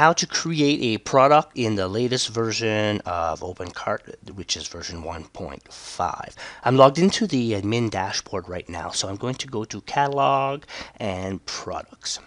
how to create a product in the latest version of OpenCart, which is version 1.5. I'm logged into the admin dashboard right now, so I'm going to go to Catalog and Products.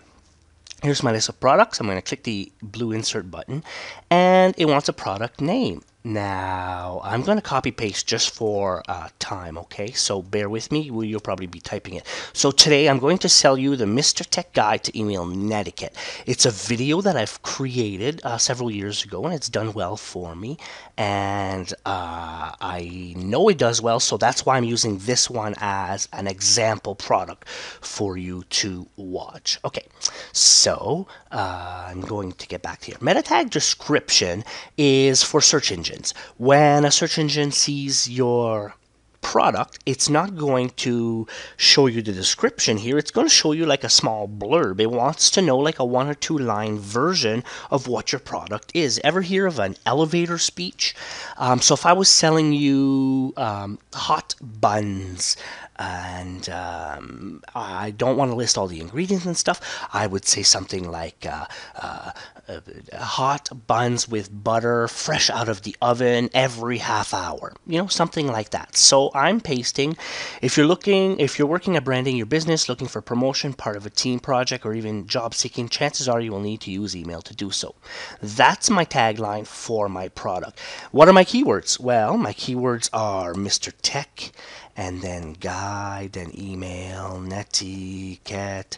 Here's my list of products. I'm going to click the blue insert button and it wants a product name. Now, I'm going to copy paste just for uh, time, okay? So bear with me, you'll probably be typing it. So today I'm going to sell you the Mr. Tech Guide to Email Netiquette. It's a video that I've created uh, several years ago and it's done well for me. And uh, I know it does well, so that's why I'm using this one as an example product for you to watch. Okay, so uh, I'm going to get back here. Meta tag description is for search engines engines. When a search engine sees your product, it's not going to show you the description here. It's going to show you like a small blurb. It wants to know like a one or two line version of what your product is. Ever hear of an elevator speech? Um, so if I was selling you um, hot buns, and um, I don't want to list all the ingredients and stuff. I would say something like uh, uh, uh, hot buns with butter fresh out of the oven every half hour, you know, something like that. So I'm pasting. If you're looking, if you're working at branding your business, looking for promotion, part of a team project, or even job seeking, chances are you will need to use email to do so. That's my tagline for my product. What are my keywords? Well, my keywords are Mr. Tech and then guide and email, netiquette,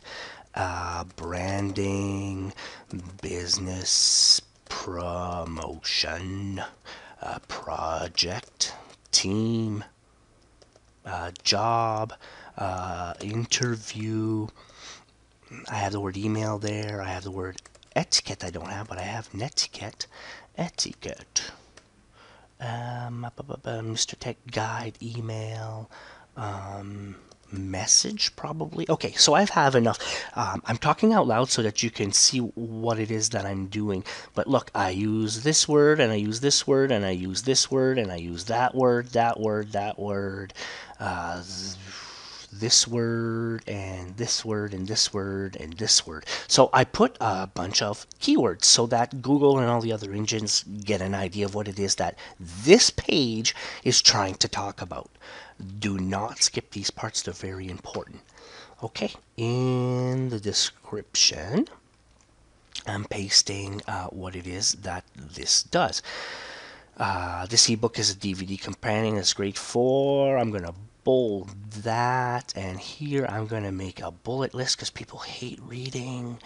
uh, branding, business promotion, uh, project, team, uh, job, uh, interview. I have the word email there. I have the word etiquette I don't have, but I have netiquette, etiquette um, Mr. Tech Guide email, um, message probably. Okay, so I have enough. Um, I'm talking out loud so that you can see what it is that I'm doing. But look, I use this word and I use this word and I use this word and I use that word, that word, that word. Uh, this word and this word and this word and this word. So I put a bunch of keywords so that Google and all the other engines get an idea of what it is that this page is trying to talk about. Do not skip these parts, they're very important. Okay, in the description, I'm pasting uh, what it is that this does. Uh, this ebook is a DVD companion. It's great for. I'm going to bold that and here I'm going to make a bullet list because people hate reading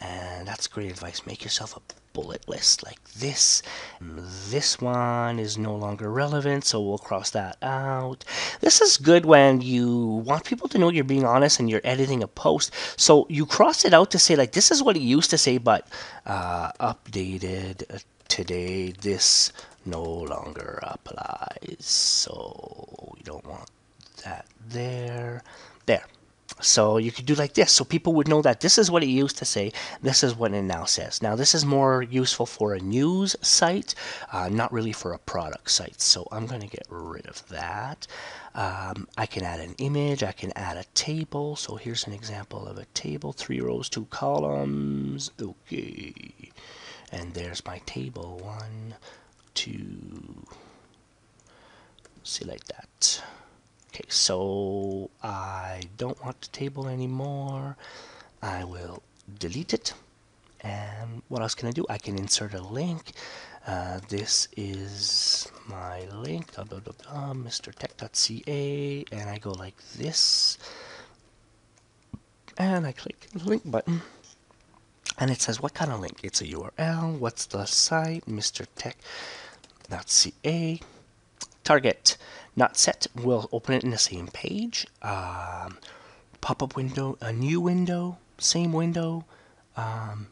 and that's great advice. Make yourself a bullet list like this. This one is no longer relevant so we'll cross that out. This is good when you want people to know you're being honest and you're editing a post. So you cross it out to say like this is what it used to say but uh, updated today this no longer applies. So we don't want that there, there. So you could do like this, so people would know that this is what it used to say, this is what it now says. Now this is more useful for a news site, uh, not really for a product site. So I'm going to get rid of that. Um, I can add an image, I can add a table. So here's an example of a table, three rows, two columns. Okay. And there's my table, one, two, select that. Okay, so I don't want the table anymore. I will delete it. And what else can I do? I can insert a link. Uh, this is my link, blah, blah, mrtech.ca, and I go like this. And I click the link button. And it says what kind of link? It's a URL. What's the site? mrtech.ca. Target not set. We'll open it in the same page. Um, Pop-up window, a new window, same window. Um,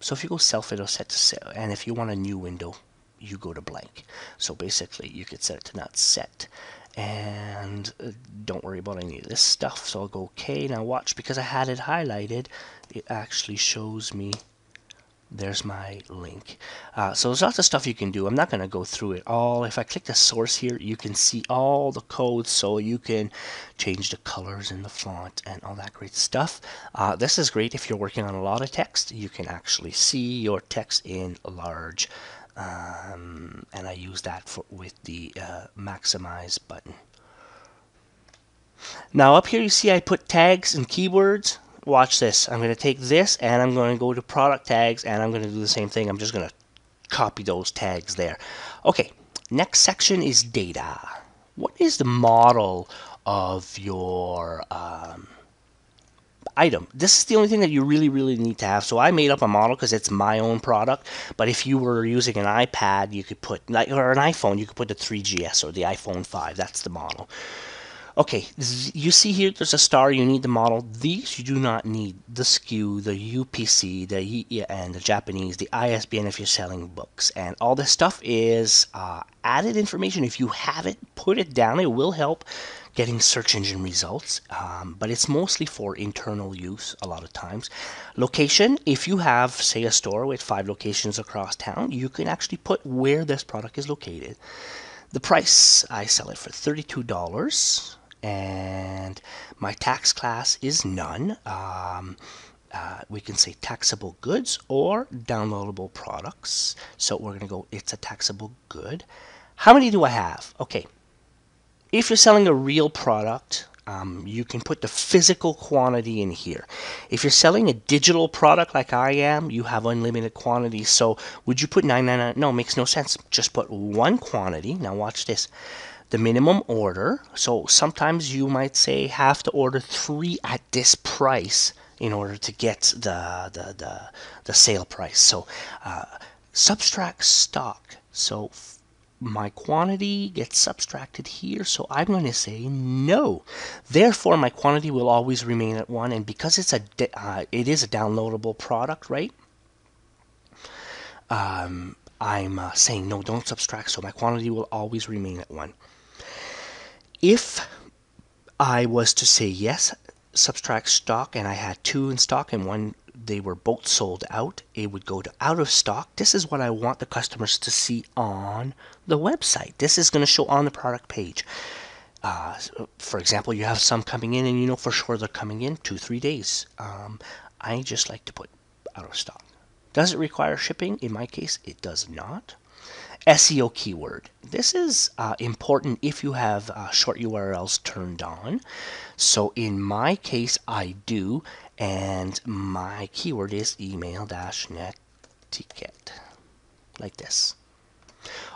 so if you go self, it'll set to set. And if you want a new window, you go to blank. So basically, you could set it to not set. And uh, don't worry about any of this stuff. So I'll go OK. Now watch, because I had it highlighted, it actually shows me there's my link. Uh, so there's lots of stuff you can do. I'm not going to go through it all. If I click the source here, you can see all the codes so you can change the colors in the font and all that great stuff. Uh, this is great if you're working on a lot of text. You can actually see your text in large. Um, and I use that for, with the uh, maximize button. Now up here you see I put tags and keywords watch this. I'm going to take this and I'm going to go to product tags and I'm going to do the same thing. I'm just going to copy those tags there. Okay, next section is data. What is the model of your um, item? This is the only thing that you really, really need to have. So I made up a model because it's my own product. But if you were using an iPad, you could put, or an iPhone, you could put the 3GS or the iPhone 5. That's the model. Okay, you see here there's a star, you need the model. These you do not need. The SKU, the UPC, the and the Japanese, the ISBN if you're selling books. And all this stuff is uh, added information. If you have it, put it down. It will help getting search engine results, um, but it's mostly for internal use a lot of times. Location, if you have, say, a store with five locations across town, you can actually put where this product is located. The price, I sell it for $32 and my tax class is none. Um, uh, we can say taxable goods or downloadable products. So we're going to go, it's a taxable good. How many do I have? Okay. If you're selling a real product, um, you can put the physical quantity in here. If you're selling a digital product like I am, you have unlimited quantity. So would you put 999? No, makes no sense. Just put one quantity. Now watch this the minimum order. So sometimes you might say have to order three at this price in order to get the the the, the sale price. So uh, subtract stock. So my quantity gets subtracted here, so I'm going to say no. Therefore, my quantity will always remain at one, and because it's a uh, it is a downloadable product, right? Um, I'm uh, saying no, don't subtract, so my quantity will always remain at one. If I was to say yes, subtract stock, and I had two in stock and one they were both sold out, it would go to out of stock. This is what I want the customers to see on the website. This is going to show on the product page. Uh, for example, you have some coming in and you know for sure they're coming in two, three days. Um, I just like to put out of stock. Does it require shipping? In my case, it does not. SEO keyword. This is uh, important if you have uh, short URLs turned on. So in my case, I do, and my keyword is email dash netiquette, like this.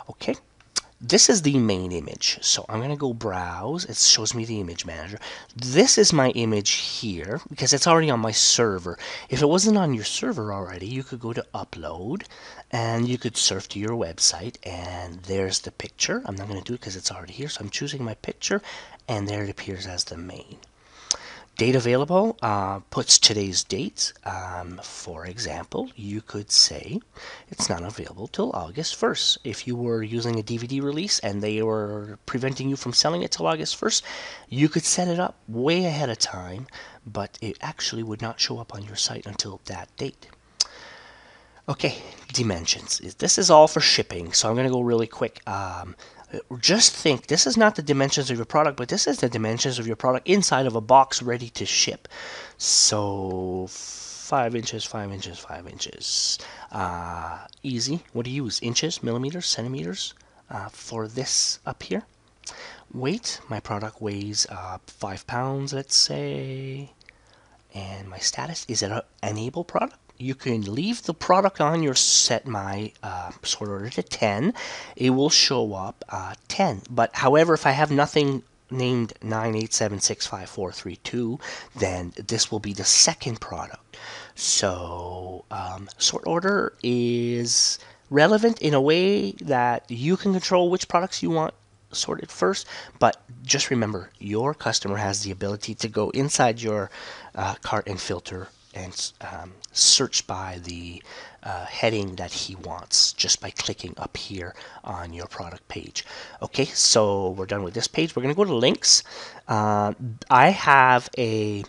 Okay. This is the main image. So I'm going to go browse. It shows me the image manager. This is my image here because it's already on my server. If it wasn't on your server already, you could go to upload and you could surf to your website and there's the picture. I'm not going to do it because it's already here. So I'm choosing my picture and there it appears as the main. Date available uh, puts today's date. Um, for example, you could say it's not available till August 1st. If you were using a DVD release and they were preventing you from selling it till August 1st, you could set it up way ahead of time, but it actually would not show up on your site until that date. Okay, dimensions. This is all for shipping, so I'm going to go really quick. Um, just think this is not the dimensions of your product, but this is the dimensions of your product inside of a box ready to ship. So five inches, five inches, five inches. Uh, easy. What do you use? Inches, millimeters, centimeters uh, for this up here. Weight. My product weighs uh, five pounds, let's say. And my status is it an enable product? You can leave the product on your set my uh, sort order to 10 it will show up uh, 10 but however if I have nothing named 9876542 then this will be the second product. So um, sort order is relevant in a way that you can control which products you want sorted first but just remember your customer has the ability to go inside your uh, cart and filter and um, search by the uh, heading that he wants just by clicking up here on your product page. Okay, so we're done with this page. We're going to go to links. Uh, I have a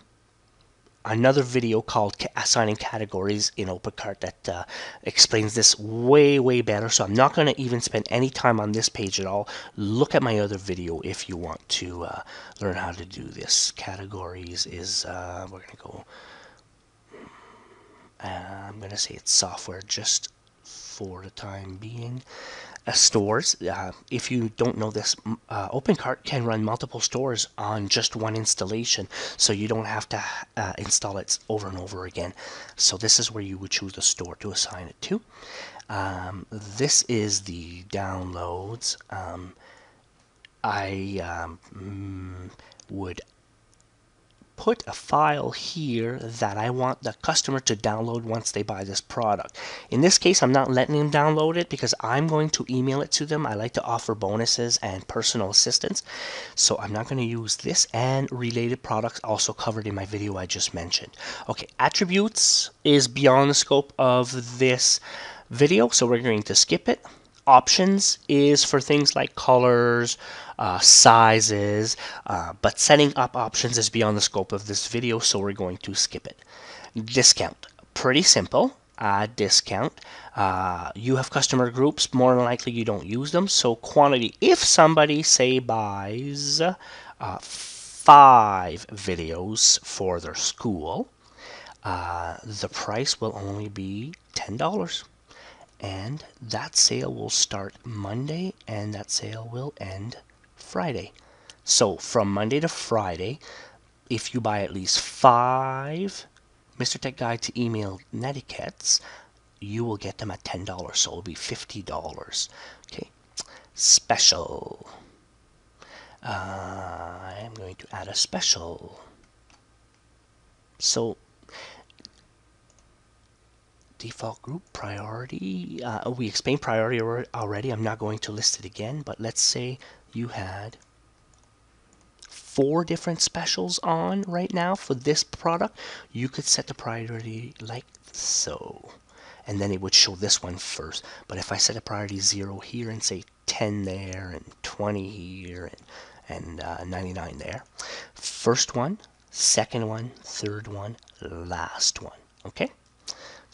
another video called assigning categories in OpenCart that uh, explains this way, way better. So I'm not going to even spend any time on this page at all. Look at my other video if you want to uh, learn how to do this. Categories is, uh, we're going to go, I'm going to say it's software just for the time being uh, stores. Uh, if you don't know this, uh, OpenCart can run multiple stores on just one installation, so you don't have to uh, install it over and over again. So this is where you would choose the store to assign it to. Um, this is the downloads. Um, I um, mm, would put a file here that I want the customer to download once they buy this product. In this case, I'm not letting them download it because I'm going to email it to them. I like to offer bonuses and personal assistance. So I'm not going to use this and related products also covered in my video I just mentioned. Okay, attributes is beyond the scope of this video, so we're going to skip it options is for things like colors, uh, sizes, uh, but setting up options is beyond the scope of this video, so we're going to skip it. Discount, pretty simple. Add discount. Uh, you have customer groups, more than likely you don't use them. So quantity, if somebody say buys uh, five videos for their school, uh, the price will only be $10 and that sale will start Monday and that sale will end Friday. So from Monday to Friday, if you buy at least five Mr. Tech Guide to Email netiquettes, you will get them at $10. So it'll be $50. Okay. Special. Uh, I am going to add a special. So default group priority. Uh, we explained priority already. I'm not going to list it again, but let's say you had four different specials on right now for this product. You could set the priority like so. And then it would show this one first. But if I set a priority 0 here and say 10 there and 20 here and, and uh, 99 there. First one, second one, third one, last one. Okay?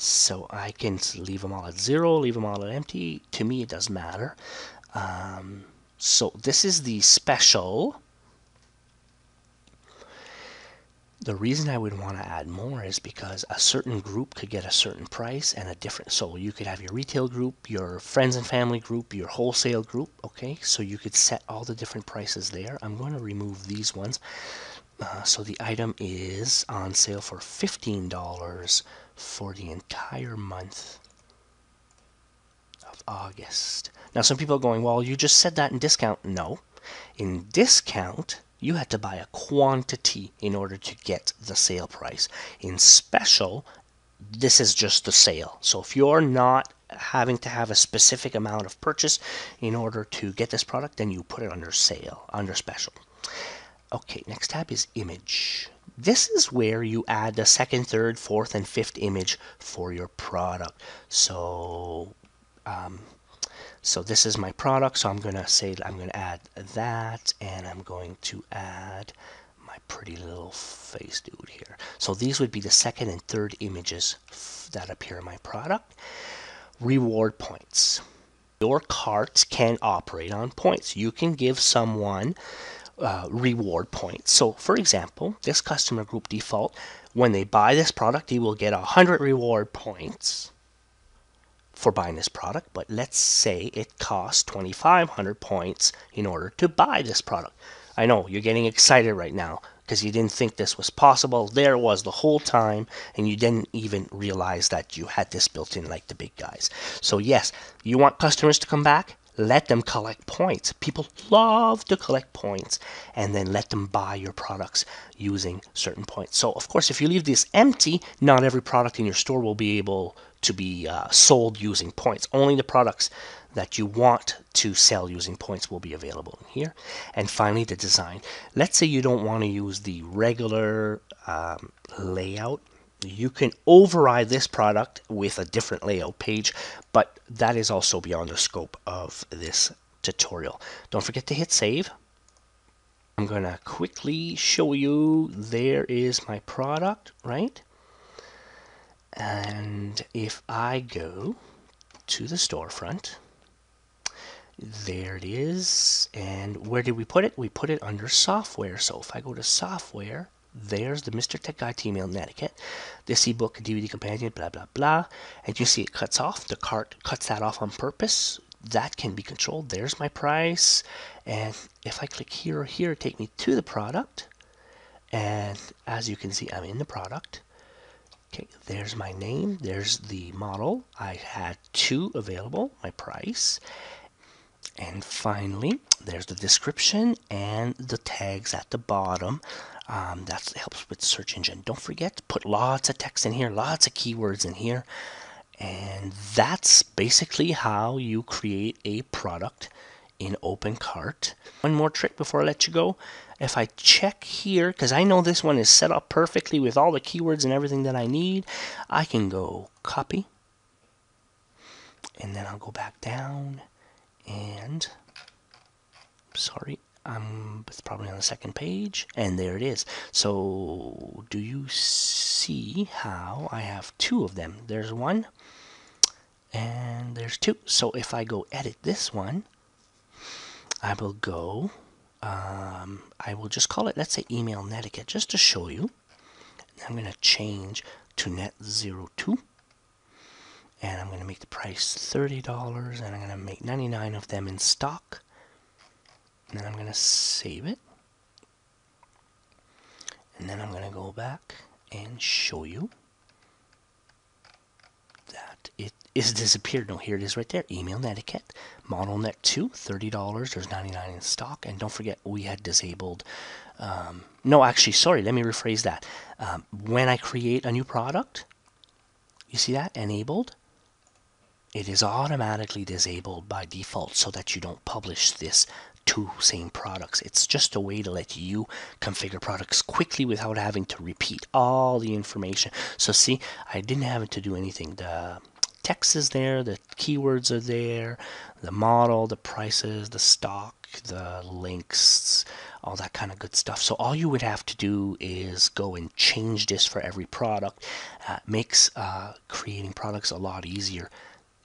So I can leave them all at zero, leave them all at empty. To me, it doesn't matter. Um, so this is the special. The reason I would want to add more is because a certain group could get a certain price and a different. So you could have your retail group, your friends and family group, your wholesale group. Okay, so you could set all the different prices there. I'm going to remove these ones. Uh, so the item is on sale for $15 for the entire month of August. Now, some people are going, well, you just said that in discount. No. In discount, you had to buy a quantity in order to get the sale price. In special, this is just the sale. So if you're not having to have a specific amount of purchase in order to get this product, then you put it under sale, under special. Okay, next tab is image. This is where you add the second, third, fourth, and fifth image for your product. So, um, so this is my product. So I'm going to say I'm going to add that, and I'm going to add my pretty little face dude here. So these would be the second and third images that appear in my product. Reward points. Your cart can operate on points. You can give someone uh, reward points. So for example, this customer group default, when they buy this product, they will get 100 reward points for buying this product. But let's say it costs 2,500 points in order to buy this product. I know you're getting excited right now because you didn't think this was possible. There was the whole time, and you didn't even realize that you had this built in like the big guys. So yes, you want customers to come back? Let them collect points. People love to collect points and then let them buy your products using certain points. So, of course, if you leave this empty, not every product in your store will be able to be uh, sold using points. Only the products that you want to sell using points will be available in here. And finally, the design. Let's say you don't want to use the regular um, layout you can override this product with a different layout page, but that is also beyond the scope of this tutorial. Don't forget to hit save. I'm going to quickly show you there is my product, right? And if I go to the storefront, there it is. And where did we put it? We put it under software. So if I go to software, there's the Mr. Tech Guide to Email Netiquette, this ebook, DVD companion, blah, blah, blah. And you see it cuts off. The cart cuts that off on purpose. That can be controlled. There's my price. And if I click here or here, take me to the product. And as you can see, I'm in the product. Okay, there's my name. There's the model. I had two available, my price. And finally, there's the description and the tags at the bottom. Um, that helps with search engine. Don't forget put lots of text in here, lots of keywords in here. And that's basically how you create a product in OpenCart. One more trick before I let you go. If I check here, because I know this one is set up perfectly with all the keywords and everything that I need, I can go copy. And then I'll go back down and sorry um it's probably on the second page and there it is. So do you see how I have two of them? There's one and there's two. So if I go edit this one I will go um, I will just call it let's say email netiquette just to show you. I'm going to change to net 02 and I'm going to make the price $30 and I'm going to make 99 of them in stock and then I'm going to save it and then I'm going to go back and show you that it is disappeared. No, here it is right there. Email Netiquette, Model Net 2, $30. There's 99 in stock. And don't forget, we had disabled. Um, no, actually, sorry, let me rephrase that. Um, when I create a new product, you see that? Enabled it is automatically disabled by default so that you don't publish this two same products. It's just a way to let you configure products quickly without having to repeat all the information. So see, I didn't have to do anything. The text is there, the keywords are there, the model, the prices, the stock, the links, all that kind of good stuff. So all you would have to do is go and change this for every product. Uh, makes uh, creating products a lot easier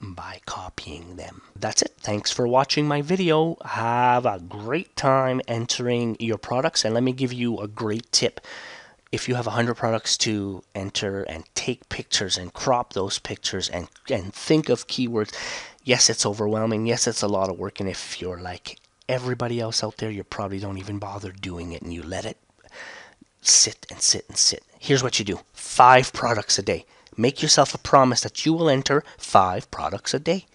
by copying them. That's it. Thanks for watching my video. Have a great time entering your products and let me give you a great tip. If you have 100 products to enter and take pictures and crop those pictures and, and think of keywords, yes, it's overwhelming. Yes, it's a lot of work. And if you're like everybody else out there, you probably don't even bother doing it and you let it sit and sit and sit. Here's what you do. Five products a day. Make yourself a promise that you will enter five products a day.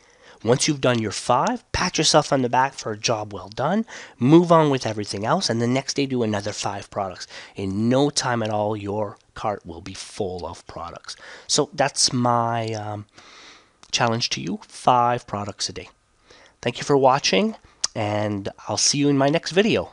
Once you've done your five, pat yourself on the back for a job well done, move on with everything else, and the next day do another five products. In no time at all, your cart will be full of products. So that's my um, challenge to you five products a day. Thank you for watching, and I'll see you in my next video.